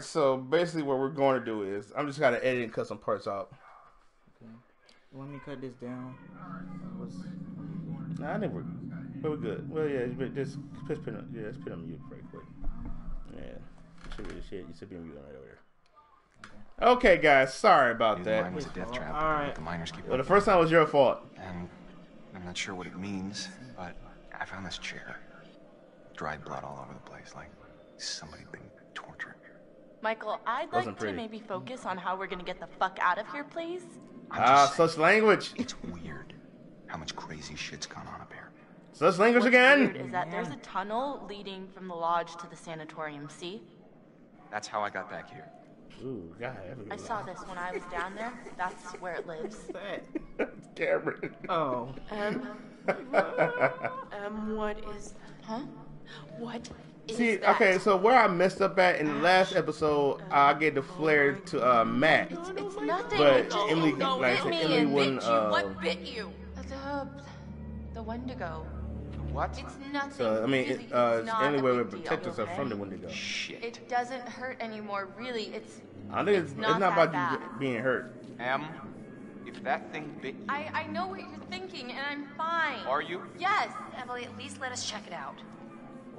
right, so basically, what we're going to do is I'm just gonna edit and cut some parts out. Okay, Let me cut this down. What's- Nah, I think we're, but we're good. Well, yeah, but just just put on, yeah, let's put on mute right quick. Yeah, you should be shit. You should be on mute right over there. Okay, guys, sorry about Knew that. mine was a death trap. All but right. The miners keep Well, the first time was your fault. And I'm not sure what it means, but I found this chair. Dried blood all over the place, like somebody been tortured. Michael, I'd Wasn't like to maybe focus on how we're gonna get the fuck out of here, please. Ah, saying, such language. it's weird how much crazy shit's gone on up here. Such language What's weird again. is that there's a tunnel leading from the lodge to the sanatorium. See? That's how I got back here. Ooh, God, I saw this when I was down there. That's where it lives. that? Cameron. Oh, Um, um, what is, Huh? what is See, that? okay, so where I messed up at in the last episode, I gave the flare to uh, Matt, It's, it's nothing. but It just- Emily, no, like I said, Emily and wouldn't. you? Uh, what bit you? The the Wendigo. What? It's nothing. so I mean, really, it, uh, it's not Emily a would big deal, protect us okay? from the Wendigo. Shit. It doesn't hurt anymore, really. It's. I don't think it's, It's it's not not that about you being hurt. Em, if that thing bit you, I I know what you're thinking, and I'm fine. are you? Yes. Emily, at least let us check it out.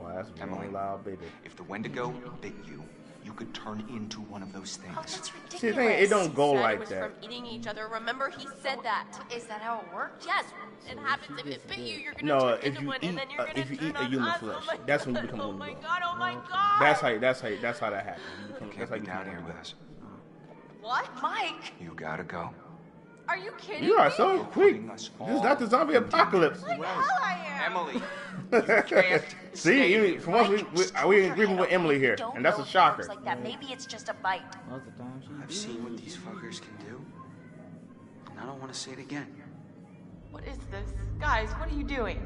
Wow, that's Emily. really loud, baby. If the Wendigo bit you, you could turn into one of those things. Oh, that's ridiculous. See, the thing, it don't go Said it was that. from eating each other. Remember, he said that. Is that how it works? Yes. It happens if it bit you. You're gonna No, turn if into you one, eat, and then you're uh, gonna if you turn eat a on human us. flesh, oh my that's when you God. become a Oh my Wendigo. god! Oh my god! That's how. That's how. That's how that happens. You become, Can't that's how be you become down here with us. What, Mike? You gotta go. Are you kidding You are me? so quick. This is not the zombie into apocalypse. Like hell I am. Emily, See, stay even, here. for once we we, are we in agreement with Emily here, and that's know a if it shocker. works Like that. Maybe it's just a bite. most of the time she I've seen what these fuckers can do. And I don't want to say it again. What is this, guys? What are you doing?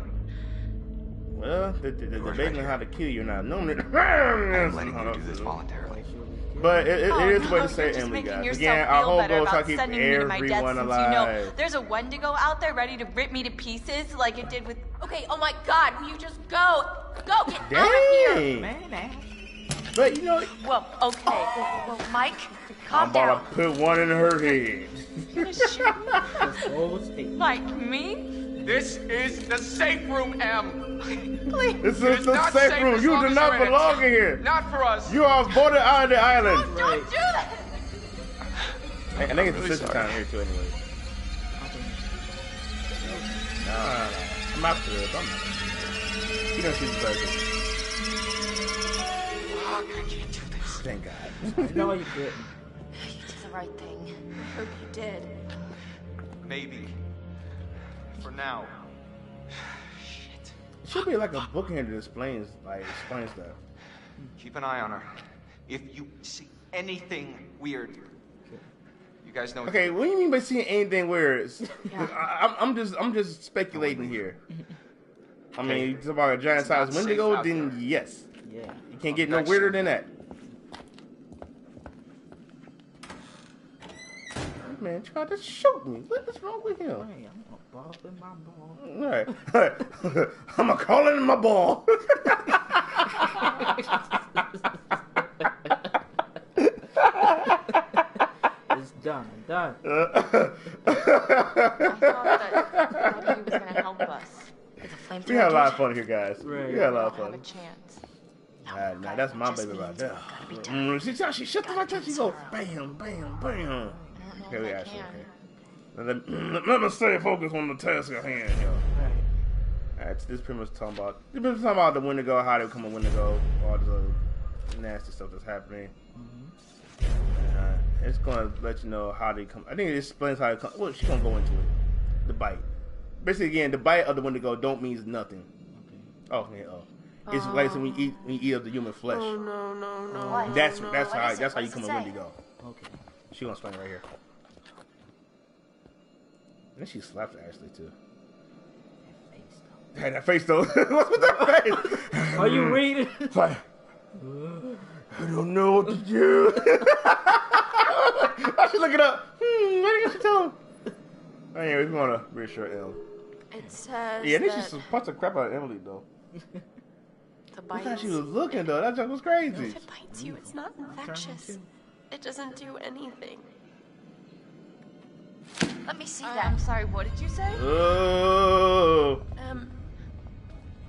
Well, the, the, the Yours debating right how to kill you now. No, I'm letting you do this voluntarily. But it, it, Oh, it is way no, to say you're just Emily, making guys. yourself Again, our feel whole better goal is to keep sending my death everyone since alive. you know there's a Wendigo out there ready to rip me to pieces like it did with. Okay. Oh my God! Will you just go? Go get out of here. Dang! Man, man. But you know, Well, okay. Well, well, Mike, calm I'm down. about to put one in her head. That's whole state. Like me? This is the safe room, M. Please. This It's is the safe safe room. You do not you're in it. belong in here. Not for us. You are voted out of the island. Don't do that. I I think it's really the sister sorry. town here too, anyway. No, no, no. I'm not good. I'm not. You don't shoot the person. Fuck, I can't do this. Thank God. No, you couldn't. You did the right thing. I hope you did. Maybe. For now. It should be like a book here that explains, like, explains that. Keep an eye on her. If you see anything weird, you guys know. what to Okay, what do you mean by seeing anything weird? I, I'm, I'm just, I'm just speculating here. I mean, you talk about a giant It's not sized Wendigo, then there. yes. Yeah. You can't get no weirder true. than that. Man, tried to shoot me. What is wrong with him? Hey, I'm a ball in my ball. Right. I'm gonna call in my ball. It's done. Done. I thought that he was gonna help us. It's a we had a lot of fun here, guys. Right. We had a lot of fun. Have a fun. chance. Nah, nah, that's my baby right there. gotta be done. Mm, she, she shut the right there. She go bam, bam, bam. I don't Okay, if we I actually can. okay. Let, let me stay focused on the task at hand, yo. Alright, so this pretty much talking about this pretty much talking about the Wendigo, how they become a Wendigo, all the nasty stuff that's happening. Uh, it's gonna let you know how they come. I think it explains how they come. Well, she's gonna go into it. The bite. Basically, again, the bite of the Wendigo don't means nothing. Okay. Oh, yeah. Oh. It's like when you eat when you eat of the human flesh. Oh no no no. What? That's no, that's What how is it? that's how you What does become a? Wendigo. Okay. She gonna explain it right here. And then she slapped Ashley too. Face Hey, that face though. What's with that face? Are you reading? It's like, I don't know what to do. I should look it up. Hmm, what did she tell him? Anyway, we want to reassure Elle. It says Yeah, then that she punch the crap out of Emily though. the bite. Look how she was looking though. That joke was crazy. If it bites you, it's not infectious. It doesn't do anything. Let me see Uh, that. I'm sorry. What did you say? Oh, Um.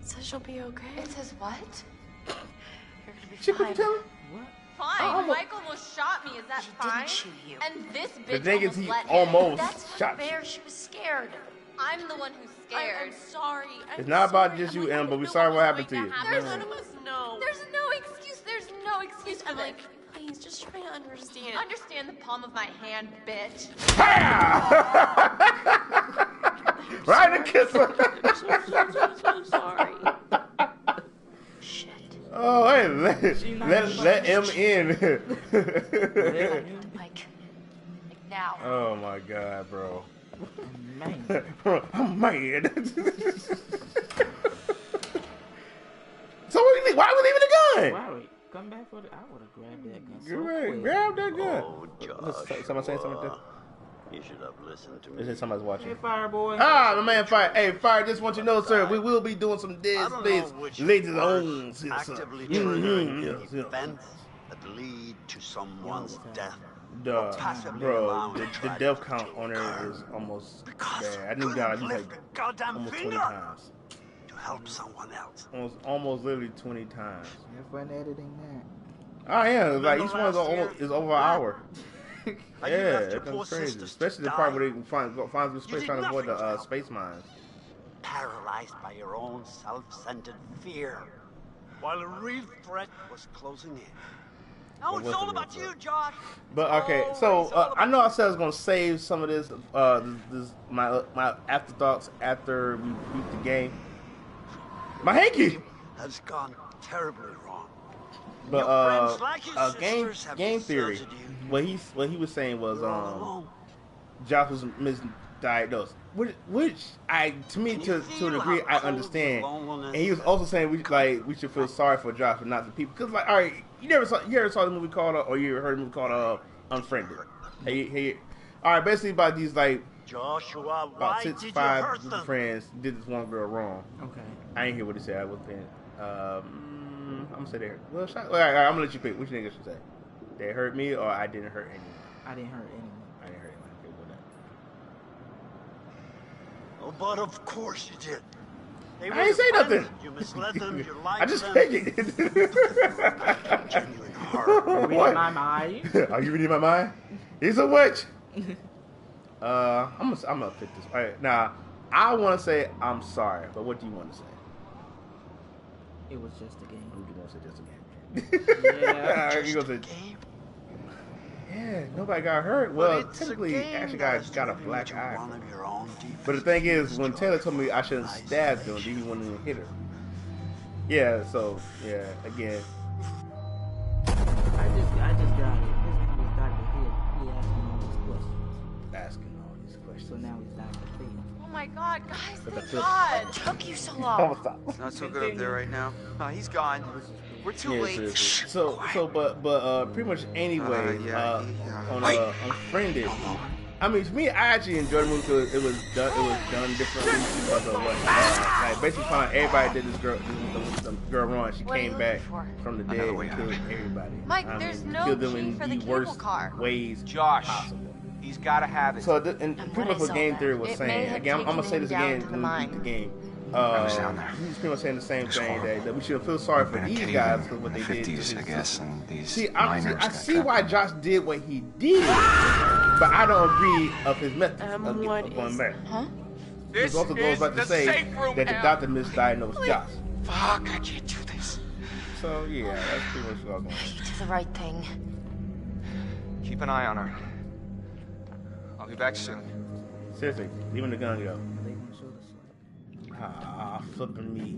It says she'll be okay. It says what? You're gonna be she what you fine. tell? What? Fine. Mike almost shot me. Is that She fine? didn't shoot you. And this bitch The thing is, almost he let me. almost That's shot. not fair. She was scared. I'm the one who's scared. I'm, sorry. I'm It's not about just you, I'm Em, but we're sorry what happened to you. There's- None of us know. There's no excuse. There's no excuse. I'm like, please, just try to understand. Understand the palm of my hand, bitch. Right in the kisser. I'm so, so, so, so sorry. Shit. Oh, hey, let let, let him in. Mike. Like now. oh my god, bro. Man. I'm mad. so what do you think? Why are we leaving the gun? Wow, come back for the. I would have grabbed that gun. So Great, grab that gun. Oh, Let's- someone saying something. You should have listened to me. Is it somebody's watching? Hey, Fireboy. Ah, my man, Fire. Hey, Fire, just want you to know, sir, we will be doing some dead don't space know which later words on. yes, sir. actively Mhm, triggering yes, yes. events that lead to someone's death. Duh, bro, the, the death count on there occur. is almost Because bad. I knew God, I knew like goddamn almost 20 times. To help someone else. Almost, almost literally 20 times. Have fun editing that. Oh, yeah, like each one is, last is over an hour. How yeah, you left that's crazy. Especially the part where they find, find some space trying to avoid the uh, space mines. paralyzed by your own self-centered fear, while a real threat was closing in. Now What it's all about you, Josh. But okay, so uh, I know I you. said I was gonna save some of this, uh, this, this my my afterthoughts after we beat the game. My hanky. has gone terribly wrong. But uh, uh game game theory. What he what he was saying was um. Josh was misdiagnosed, which which I to me to to a degree I understand. And he was also saying we like we should feel sorry for Josh, and not the people. Cause like all right, you never saw you ever saw the movie called uh, or you ever heard the movie called uh Unfriended. Hey hey, all right, basically about these like Joshua, why about six did you five hurt group them? friends did this one girl wrong. Okay. I didn't hear what he said. I was paying. Um, I'm gonna say there. Well, shot, all right, all right, I'm gonna let you pick. Which nigga should say? They hurt me or I didn't hurt anyone. I didn't hurt anyone. I didn't hurt anyone. Okay, well, that. Oh, but of course you did. They I were ain't say your nothing. friends. You misled them. You lied I just to them. picked it. Genuine horror. Reading What? my mind. Are you reading my mind? He's a witch. Uh, I'm gonna, I'm gonna pick this. All right, now I want to say I'm sorry, but what do you want to say? It was just a game. You gonna say just again? Yeah. you gonna say, Game. yeah, nobody got hurt. But Well, it's a technically, game actually that got has got a black eye. one of your own deepest But the thing is, when Taylor told me I shouldn't stab him, then he wouldn't even hit her. Yeah, so yeah, again, I just, I just got it. So now he's Dr. Phil. Oh my God, guys! But Thank the- God. Took you so Oh, long. stop. Not so good up there right now. No, he's gone. We're too Yeah, late. seriously. So, so, but, but, uh, pretty much anyway, Uh, yeah, uh, yeah. on uh, Unfriended. I mean, to me, I actually enjoyed the movie because it was done. It was done differently because of what, uh, like basically, found everybody did this girl, this, this girl wrong. She What came back for? from the dead and killed everybody. Mike, I there's no killed them key in for the the cable worst car. ways Josh. possible. He's got to have it. So, th- and And pretty what much what game that? theory was It saying. Again, I'm, I'm gonna say this again to the when we beat the game. Uh, there. he's pretty much saying the same was thing that, that we should feel sorry for these guys for what the they did. to 50s, I guess, and these See, I, see, I see why in Josh did what he did. but I don't agree of his method Um, of, what of going is- back. Huh? He This also goes back to the say that the doctor misdiagnosed Josh. Fuck, I can't do this. So yeah, that's pretty much all going. on. You did the right thing. Keep an eye on her. I'll be back soon. Seriously, leaving the gun go. They gonna show the slide. Ah, flipping me.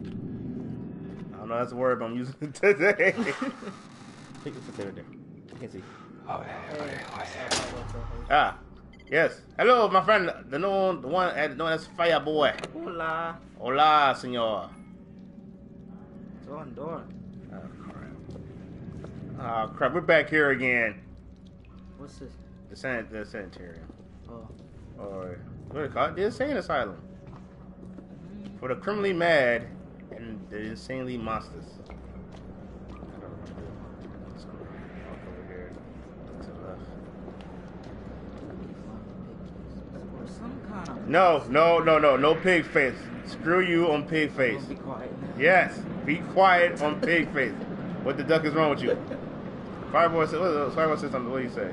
I don't know that's a word, but I'm using it today. Take it there, there. I can't see. Oh, yeah. Ah, yes. Hello, my friend, the known, the one at known as Fireboy. Hola. Hola, senor. It's on door. Oh crap. Oh crap, we're back here again. What's this? The san- the sanitarium, Oh. or what do they call it? The insane asylum for the criminally mad and the insanely monsters. I don't remember. It's gonna walk over here to the left. Or some kind of. No, no, no, no, no pig face. Screw you on pig face. Be quiet. Yes, be quiet on pig face. What the duck is wrong with you? Fireboy said, what, Fireboy said something. What do you say?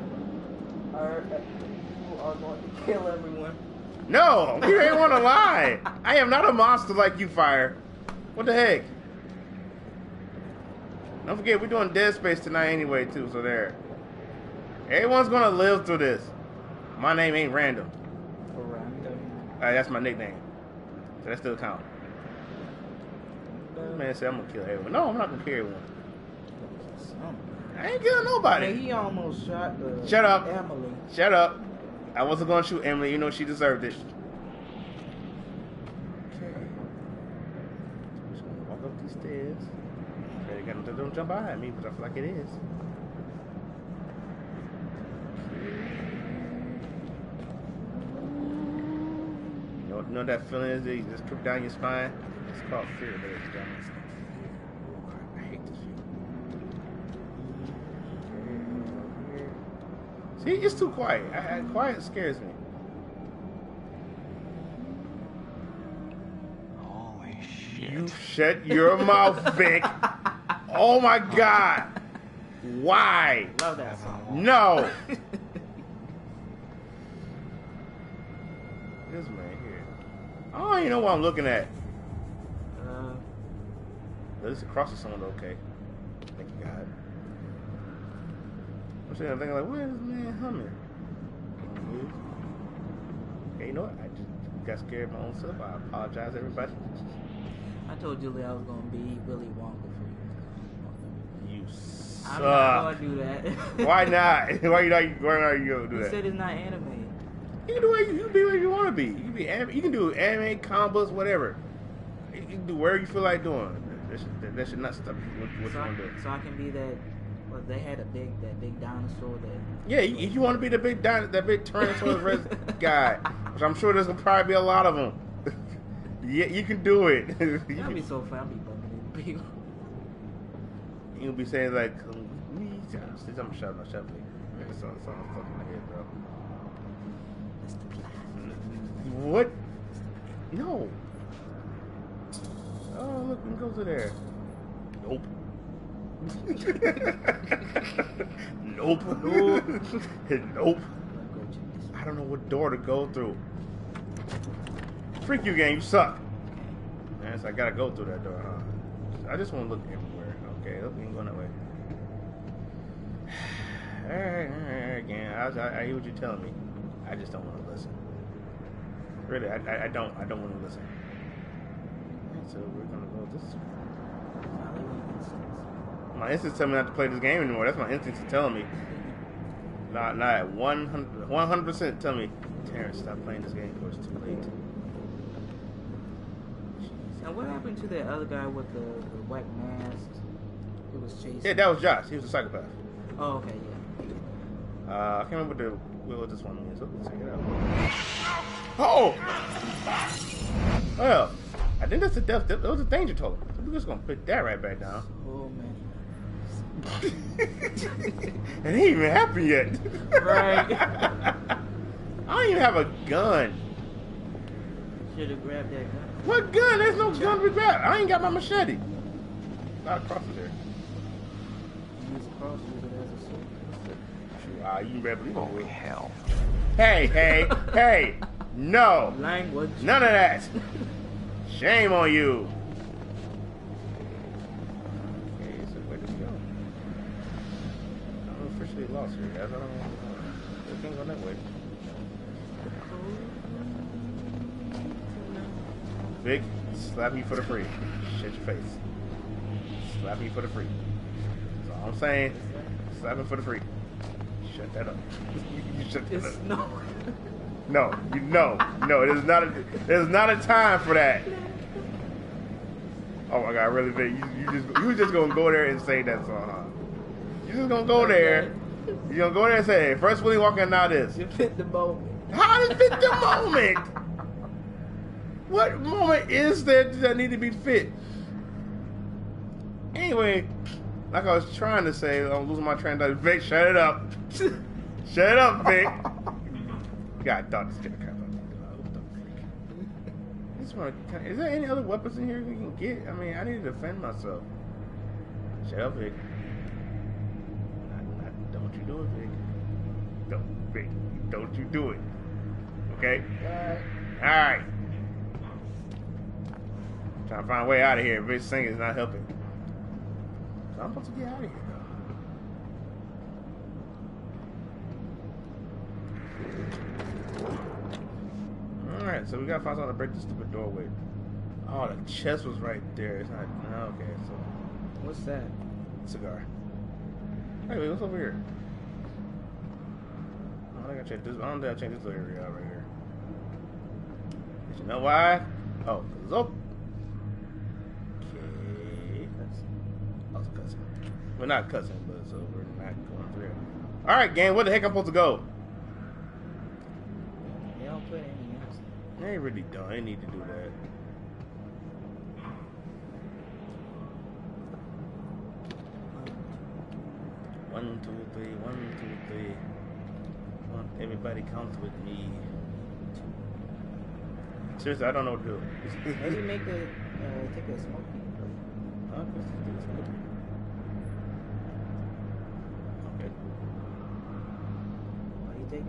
Are going to kill everyone. No, you ain't want to lie. I am not a monster like you, Fire. What the heck? Don't forget, we're doing Dead Space tonight anyway, too, so there. Everyone's gonna live through this. My name ain't random. Random. Uh, that's my nickname. So that still count. This man said I'm gonna kill everyone. No, I'm not gonna kill everyone. I ain't killing nobody. he almost shot the. Shut up. Emily. Shut up. I wasn't gonna shoot Emily. You know she deserved it. Okay. Just gonna walk up these stairs. Them, don't jump out at me, but I feel like it is. You know, you know that feeling is you just trip down your spine? It's called fear, but it's down my spine. Oh, crap, I hate this feeling. See, it's too quiet. I, I, quiet scares me. Holy shit. You shut your mouth, Vic. Oh my God. Why? Love that song. No. this man here. I don't even know what I'm looking at. Uh, At least across the someone okay. Thank you, God. I'm sitting there thinking like, where is this man humming? Hey, you know what? I just got scared of my own self. I apologize, everybody. I told Julie I was gonna be Willy Wonka for you. You I'm not suck. gonna do that. Why not? Why you not? Why not you gonna do You that? said it's not anime. You can do what you, you can be where you want to be. You can be anime, you can do anime, combos, whatever. You can do whatever you feel like doing. That should, that, should not stop you. What, what So you I, want to do? so I can be that. Well, they had a big that big dinosaur that. Yeah, you- if you want to be the big dino, that big Tyrannosaurus guy, which I'm sure there's gonna probably be a lot of them. yeah, you can do it. That'd be so fun. I'd be bumping into people. you'll be saying like, "Come with me." I'm gonna shut up, shut all, it's all in my head, bro. That's the plan. What? No. Oh, look, we can go to there. Nope. Nope. Nope. nope. I don't know what door to go through. Freak you game, you suck. Man, so I gotta go through that door, huh? I just want to look everywhere. Okay, look, we can go that way. Alright, alright, again. I, I, hear what you're telling me. I just don't want to listen. Really, I, I, I don't. I don't want to listen. So we're gonna go this way. My instincts tell me not to play this game anymore. That's my instincts telling me. Not, not 100 percent tell me, Terrence, stop playing this game before it's too late. Now, what happened to that other guy with the, the white mask? Who was chasing? Yeah, that was Josh. He was a psychopath. Oh, okay, yeah. Uh, I can't remember what the what this one. So let's check it out. Oh! Well, I think that's a death. That was a danger totem. So we're just gonna put that right back down. Oh man. It ain't even happened yet. Right. I don't even have a gun. Should have grabbed that gun. What gun? There's no gun to grab. I ain't got my machete. Not across there. Use a cross, use it as a sword. Shoot, ah, you better believe Holy it. hell. hey, hey, hey. No. Language. None of that. Shame on you. Okay, so where did we go? I'm officially lost here, guys. I don't know where we're going. We can't go that way. Vic, slap me for the free. Shut your face. Slap me for the free. That's all I'm saying. Slap me for the free. Shut that up. you shut that It's up. no. No, you no, no. It is not a. There's not a time for that. Oh my God, really, Vic, you, you just you just gonna go there and say that song, huh? You just gonna go there. You gonna go there and say, hey, first Willy Wonka now this. You fit the moment. How does fit the moment? What moment is there that need to be fit? Anyway, like I was trying to say, I'm losing my train of thought. Vic, shut it up. shut it up, Vic. God, thought this gonna come This one, is there any other weapons in here we can get? I mean, I need to defend myself. Shut up, Vic. Not- not- don't you do it, Vic. Don't, Vic. Don't you do it. Okay? All right. Trying to find a way out of here. Rich singing is not helping. So I'm supposed to get out of here, though. All right, so we gotta find something to break this stupid doorway. Oh, the chest was right there. It's not. no, Okay, so What's that? cigar. Hey, wait, what's over here? I think I checked this. I don't think I checked this little area out right here. But you know why? Oh, it's open. We're not cussing, but so we're not going through. All right, gang. Where the heck I'm supposed to go? They don't put any else. They ain't really don't. They need to do that. One, two, three, one, two, three. One, everybody count with me. Seriously, I don't know what to do. Maybe make a uh, take a smoke. Okay.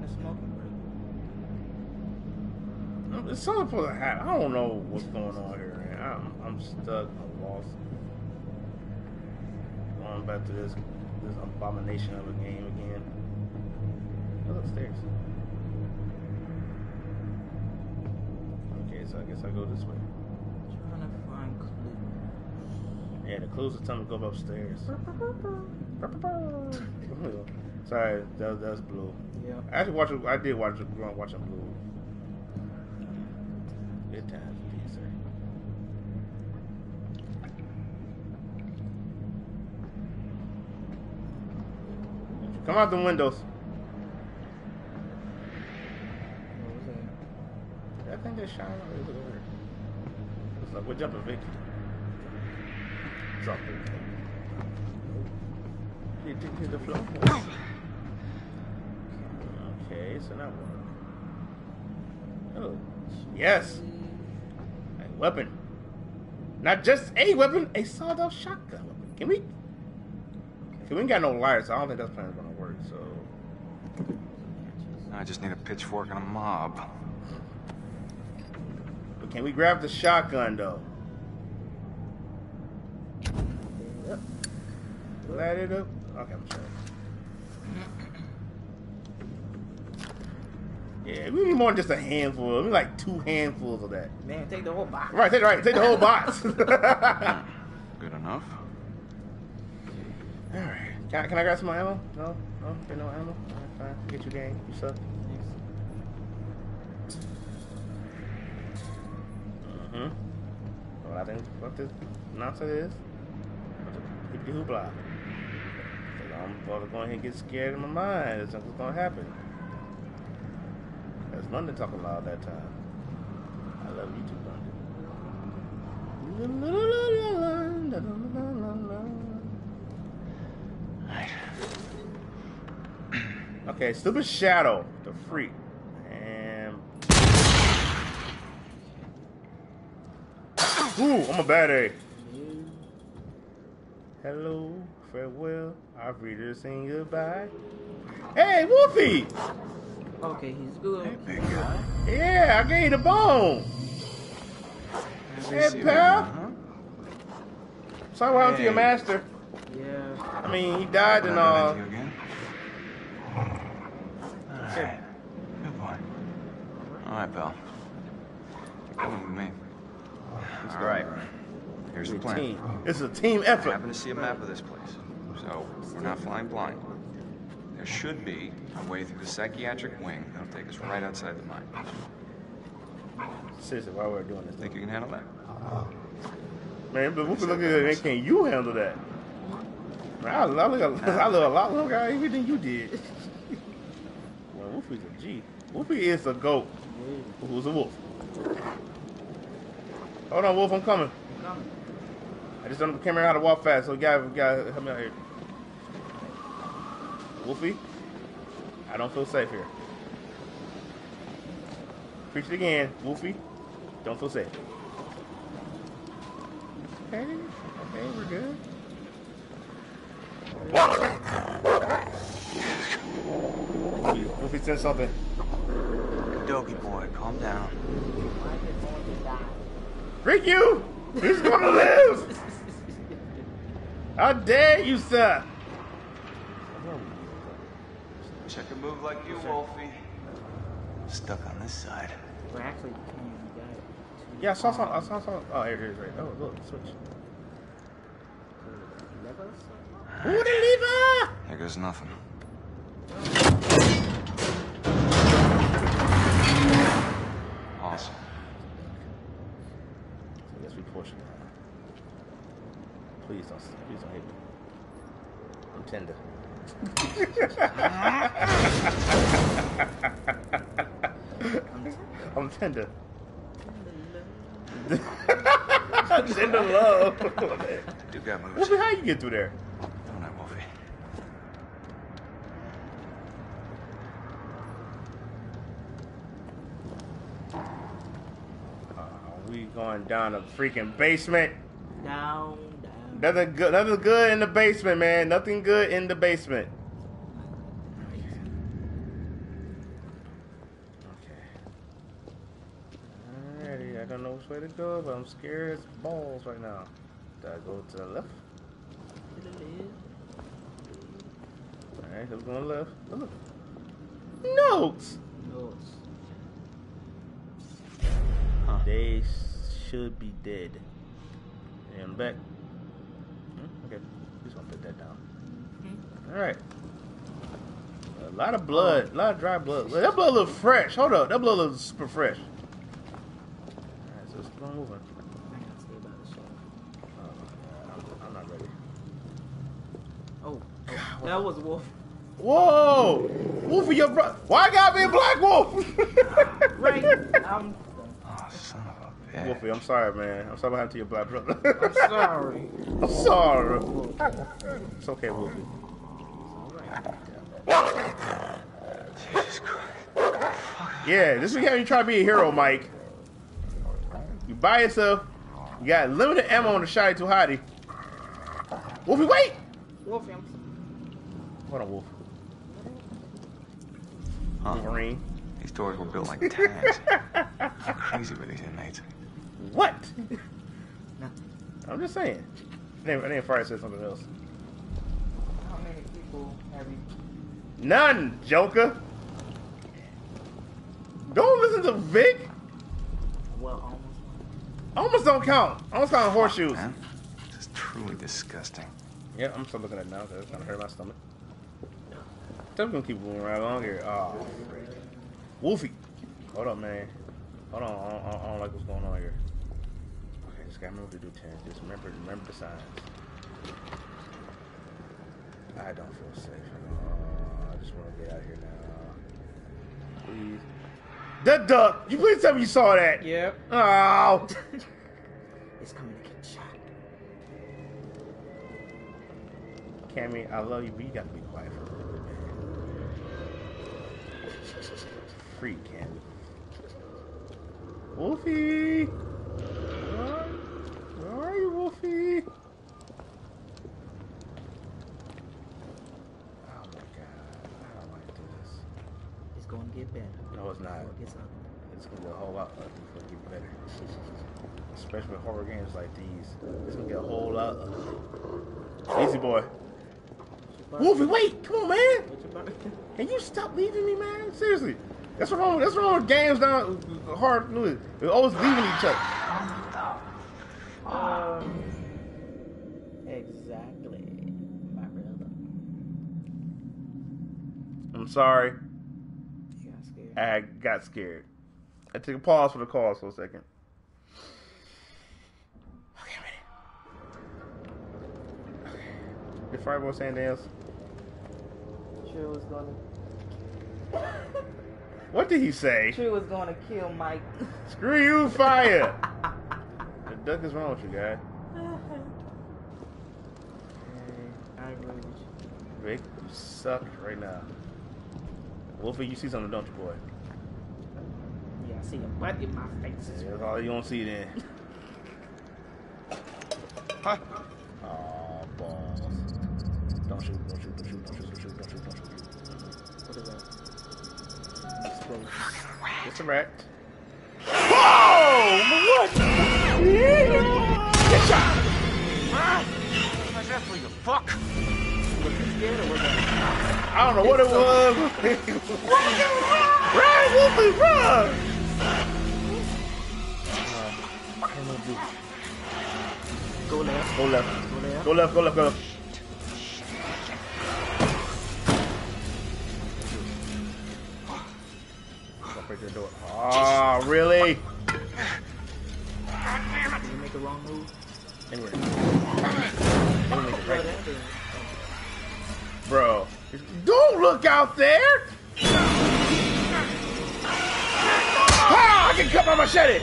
Are you taking a smoking break? Um, It's something supposed to happen. I don't know what's going on here, man. I'm, I'm stuck. I'm lost. Going back to this this abomination of a game again. Upstairs. Okay, so I guess I go this way. Trying to find clues. Yeah, the clues are telling me to go upstairs. Sorry, that was, that was blue. Yeah. I actually watched. I did watch. Growing up watching Blue. Good times, indeed, sir. Come out the windows. What was that? I think they're shining out over there. Looks like we're jumping Vicky. Drop it. Hit, hit the floor. Okay, so now what? Oh, yes. A weapon. Not just a weapon, a sawed-off shotgun weapon. Can we? Can we ain't got no lights, so I don't think that's plan gonna work. So I just need a pitchfork and a mob. But can we grab the shotgun though? Yep. Light it up. Okay, I'm sure. Yeah, we need more than just a handful. We need like two handfuls of that. Man, take the whole box. Right, take right, take the whole box. Good enough. All right. Can I, can I grab some more ammo? No, no, there's no ammo. All right, fine. Get you game. You suck. Mm-hmm. Well, I think what this nonsense is. Hippity hoopla. Cause I'm about to go ahead and get scared in my mind. That something's gonna happen. As London talking loud that time. I love you too. London. Okay, stupid shadow, the freak, and ooh, I'm a bad egg. Hello, farewell. I've read her saying goodbye. Hey, Wolfie! Okay, he's good. Hey. Yeah, I gave you the bone. Happy to Hey, see pal. again, huh? Sorry what happened to your master. Yeah. I mean, he died and all. you again? Alright. Good boy. Alright, pal. You're coming with me. Alright. Here's the plan. Team. This is a team I effort. happen to see a map of this place. So, we're not flying blind. There should be a way through the psychiatric wing that'll take us right outside the mine. Seriously, why we're doing this? Think you can handle that? Uh-huh. Man, but Whoopi look at it, can you handle that? Man, I, I look, a, I look a lot longer at everything you did. well, Whoopi's a G. Whoopi is a goat. Who's a wolf? Hold on, Wolf, I'm coming. Coming. I just don't came out how to walk fast, so you gotta, you gotta help me out here. Wolfie, I don't feel safe here. Preach it again, Wolfie. Don't feel safe. Okay, okay, we're good. Wolfie, Wolfie said something. Doggy boy, calm down. Why did Morgan die? Freak you! He's gonna live! How dare you, sir? Check a move like you, Wolfie. Stuck on this side. Well, actually, can you got Yeah, I saw some. I saw some. Oh, here, here, right. Oh, look, switch. levels? Ooh, the lever! There goes nothing. Awesome. So let's be fortunate. Please don't, please don't hit me. I'm tender. I'm tender. tender love. You got moves. Wolfie, how you get through there? Don't I, Wolfie? Uh, we going down the freaking basement. Down, down. Nothing good. Nothing good in the basement, man. Nothing good in the basement. Okay. Alrighty, I don't know which way to go, but I'm scared as balls right now. Do I go to the left? Alright, so we're going left. Oh, look. Notes! Notes. They should be dead. And I'm back. Okay, just gonna put that down. Mm-hmm. Alright. A lot of blood, a lot of dry blood. That blood looks fresh. Hold up, that blood looks super fresh. Alright, so let's keep on moving. I gotta stay by the shelf. Oh, I'm, I'm not ready. Oh, oh, that was Wolf. Whoa! Wolfie, your bro. Why I gotta be a black wolf? Right. I'm, Oh, son of a bitch. Wolfie, I'm sorry, man. I'm sorry what happened to your black brother. I'm sorry. I'm sorry. It's okay, Wolfie. Jesus Christ. Yeah, this is how you try to be a hero, Mike. You buy yourself. You got limited ammo on the shotty too hottie. Wolfie, wait! Wolfie, I'm sorry. Hold on, Wolf. Huh? Wolverine. These doors were built like tanks. How crazy were these inmates? What? Nothing. I'm just saying. I didn't, I didn't fire say something else. How many people have you? None, Joker. Don't listen to Vic. Well, almost. Almost don't count. Almost count horseshoes. Man, this is truly disgusting. Yeah, I'm still looking at it now because it's gonna hurt my stomach. Still gonna keep moving right along here. Oh, ah. Wolfie. Hold up, man. Hold on. I don't, I don't like what's going on here. Just gotta remember to do 10. Just remember, remember the signs. I don't feel safe. Oh, I just want to get out of here now. Please. The duck! You please tell me you saw that. Yep. Oh. It's coming to get shot. Cammy, I love you, but you gotta be quiet for a little bit, man. Free Cammy. Wolfie! coffee. Oh my god, I don't like this. It's gonna get better. No, it's not. It it's gonna get a whole lot ugly before it get better. Especially with horror games like these. It's gonna get a whole lot ugly. Easy boy. Wolfie, wait! Come on, man! Can you stop leaving me, man? Seriously. That's wrong. That's wrong. Games down hard. They're always leaving each other. I'm sorry. You got scared. I got scared. I took a pause for the calls for a second. Okay, I'm ready. Did Fireboy say anything else? Sure was gonna. What did he say? Sure was gonna kill Mike. Screw you, fire! the duck is wrong with you, guy. I agree with you. Rick, you suck right now. Wolfie, you see something, don't you, boy? Yeah, I see a butt in my face. Yeah, that's all you don't see then. Huh? Aw, balls. Don't shoot, don't shoot, don't shoot, don't shoot, don't shoot, don't shoot, don't shoot. What is that? It's a rat. Whoa! What? Get shot! Ah! How's that for you? Fuck! Was he scared or was that? I don't know what it was. run, Wolfie, run! Go left. Go left. Go left. Go left, go left, go left. Don't break the door. Oh, really? Did you make a wrong move? Anyway. Out there! Ah, I can cut my machete!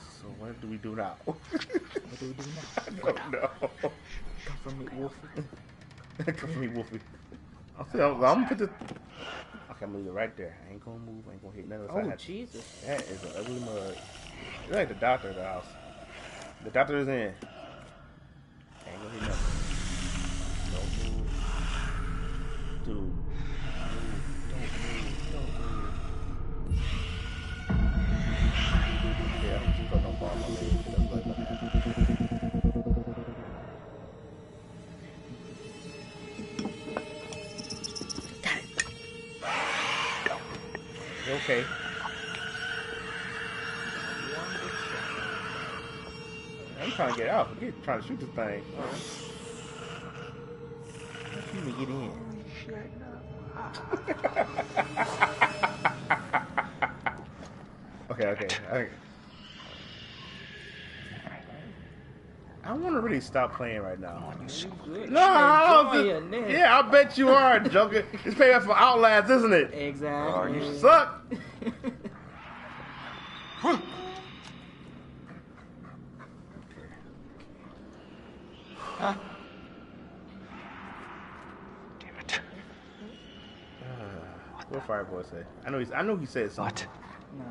So what do we do now? What do we do now? I don't know. Come from me, Wolfie. Come for me, Wolfie. I'm, I'm, I'm gonna put the. Gonna leave it right there. I ain't gonna move. I ain't gonna hit none of this. I Oh, had- Jesus. That is an ugly mug. You're like the doctor at the house. The doctor is in. Get out. Forget trying to shoot this thing. Let me get in. okay, okay. I, I want to really stop playing right now. No, I don't it, think- nigga. yeah, I bet you are, Joker. It's payback for Outlast, isn't it? Exactly. You suck. Damn it. What Fireboy say? I know he's. I know he said something. No,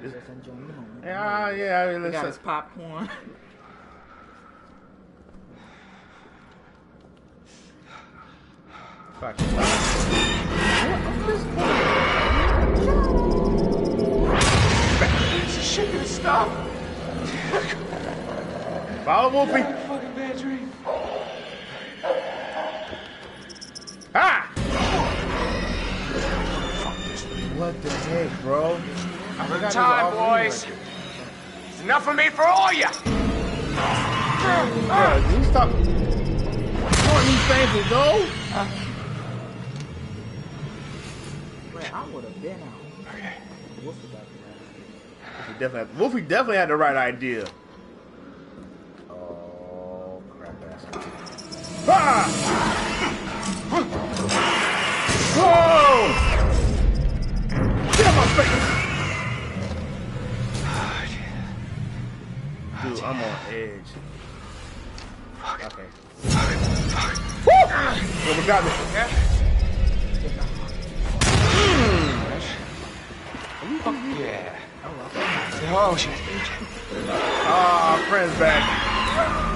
This- just enjoying the moment. Yeah, ah, yeah. He got his Let's. popcorn. Fuck. Is this shit gonna stop? Follow Wolfie. Fucking bad dream. What the heck, bro? I forgot there's Time, an boys. It's enough of me for all ya. Yeah, you stop doing these things and go? Right, I would have been out. Okay. Wolfie got the Wolfie definitely, had, Wolfie definitely had the right idea. Oh, crap, bastard. Ah! Whoa! Dude, I'm on edge. Fuck. Okay. Woo! What got me? Yeah. Oh shit. Ah, friend's back.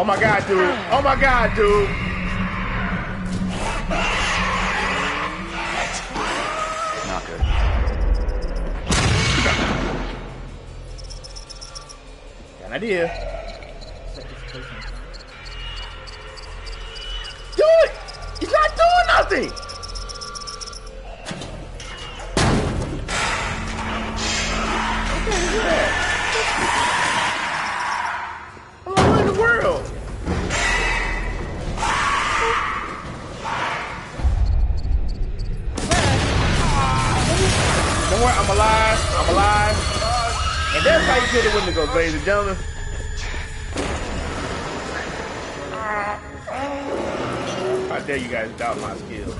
Oh my god, dude. Oh my god, dude. Not good. Got an idea. I'm alive. I'm alive. And that's how you kill the Wendigos, ladies and gentlemen. How dare you guys doubt my skills?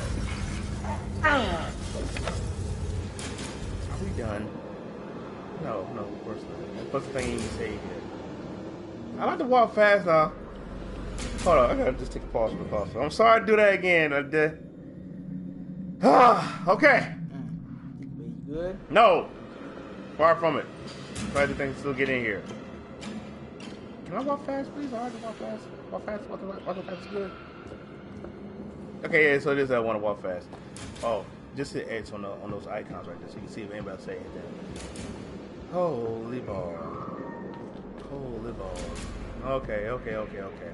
Are we done? No, no, of course not. What's the thing you say yet? I like to walk fast now. Hold on, I gotta just take a pause for the pause. I'm sorry to do that again. I did. Okay. Good? No. Far from it. Try to think still get in here. Can I walk fast, please? I to walk fast. Walk fast, walk, walk, walk fast is good. Okay, yeah, so it is that I want to walk fast. Oh, just hit X on the, on those icons right there so you can see if anybody say anything. Holy ball. Holy ball. Okay, okay, okay, okay.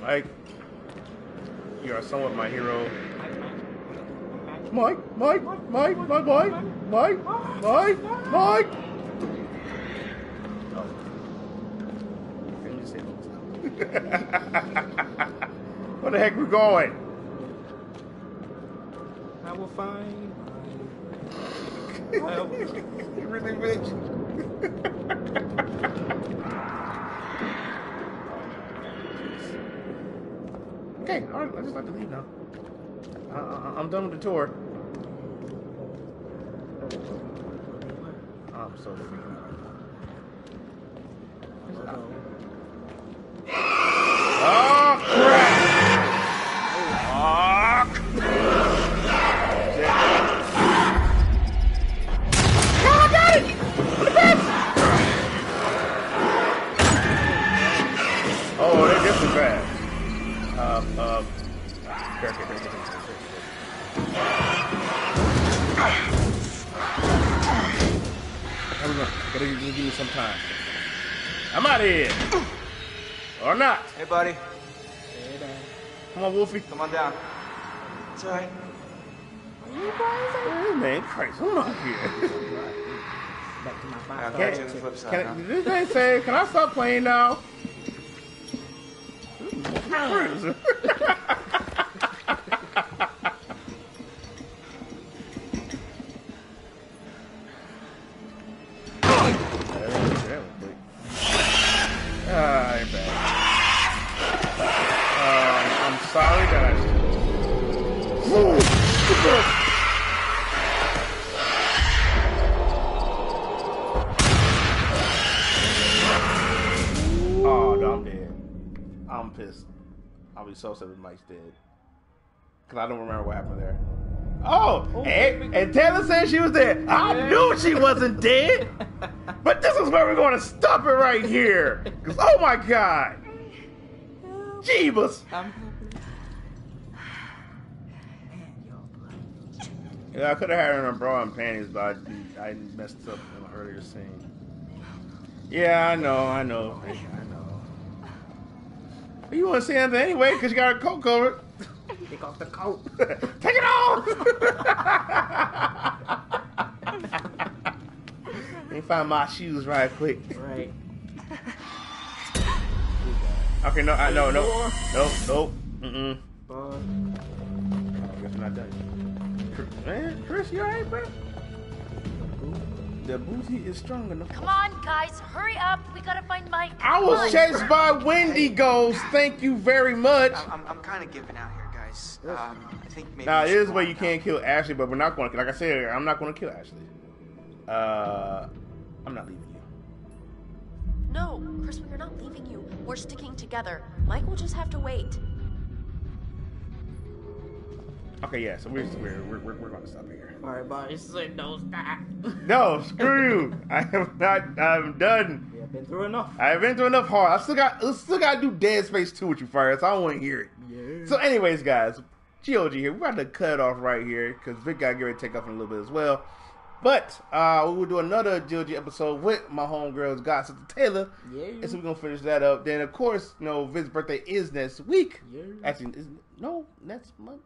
Mike, you are somewhat my hero. Mike, Mike, Mike, Mike, Mike, Mike. Just say Where the heck we going? I will find. you really bitch. okay, all right, I just like to leave now. I, I, I'm done with the tour. I'm so freaking Come on down. It's all right. Hey, oh, man, Christ, I'm not here. Back to my I'll five. catch you flip side, Can, huh? did this thing say, can I stop playing now? I'll be so sad if Mike's dead. Because I don't remember what happened there. Oh, oh, and, and Taylor said she was dead. I knew she wasn't dead. But this is where we're going to stop it right here. Because, oh my God. Jeebus. I'm happy. Man, y'all blood. Yeah, I could have had her in a bra and panties, but I, I messed up in an earlier scene. Yeah, I know, I know, I know. But you want to say anything anyway because you got a coat covered. Take off the coat. Take it off! Let me find my shoes right quick. right. Okay, no, I no, no, no, no, mm-mm. Oh, I guess I'm not done. Man, Chris, you alright, bro? The booty is strong enough. Come on, guys, hurry up. We gotta find Mike. I was on. chased by Wendy Wendigos. Thank you very much. I'm, I'm, I'm kind of giving out here, guys. Um, I think maybe. Now, we it should is where you can't kill Ashley, but we're not going to. Like I said, I'm not going to kill Ashley. Uh, I'm not leaving you. No, Chris, we're not leaving you. We're sticking together. Mike will just have to wait. Okay, yeah. So we're we're we're, we're, we're going to stop here. Alright, boy. Said don't stop. No, screw you. I am not. I'm done. Yeah, I've been through enough. I've been through enough hard. I still got I still got to do Dead Space 2 with you first. I don't want to hear it. Yeah. So, anyways, guys, GOG here. We're about to cut it off right here because Vic got to get ready to take off in a little bit as well. But uh, we will do another GOG episode with my homegirls, God Sister Taylor. Yeah. And so we're gonna finish that up. Then, of course, you know, Vic's birthday is next week. Yeah. Actually, no, next month.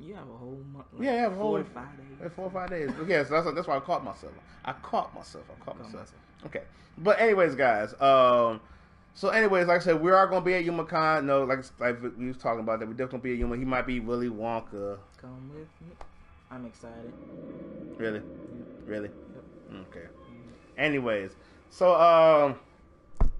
You have a whole month. Like Yeah, I have a whole four to five days. Four or five days. Okay, so that's that's why I caught myself. I caught myself. I caught myself. myself. Okay, but anyways, guys. Um, so anyways, like I said, we are gonna be at Youmacon. No, like like we was talking about that. We definitely gonna be at Youma. He might be Willy Wonka. Come with me. I'm excited. Really, really. Okay. Anyways, so um,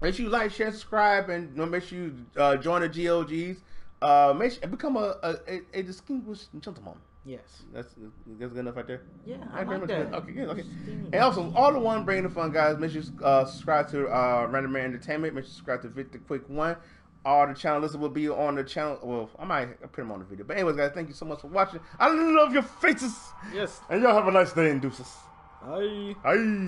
make sure you like, share, subscribe, and make sure you uh, join the GOGs. Uh, make sure become a a, a, a distinguished gentleman. Yes. That's that's good enough right there. Yeah, I like that. good. Okay, good. Okay. And also, all the one bringing the fun guys, make sure you uh, subscribe to uh, Random Man Entertainment. Make sure you subscribe to Victor Quick One. All the channel lists will be on the channel. Well, I might put them on the video. But anyways, guys, thank you so much for watching. I love your faces. Yes. And y'all have a nice day and deuces. Bye. Bye.